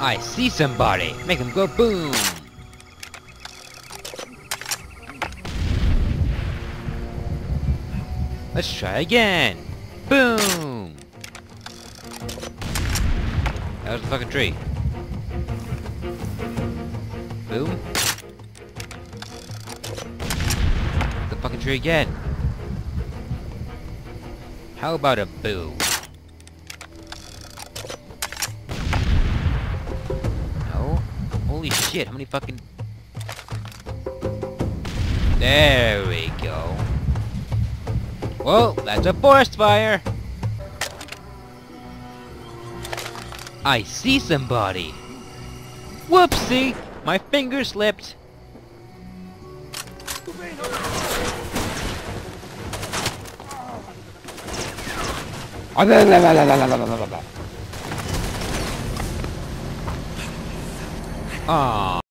I see somebody. Make them go boom. Let's try again. Boom. That was the fucking tree. Boom. The fucking tree again. How about a boo? Holy shit, how many fucking... There we go. Well, that's a forest fire! I see somebody! Whoopsie! My finger slipped! Aww.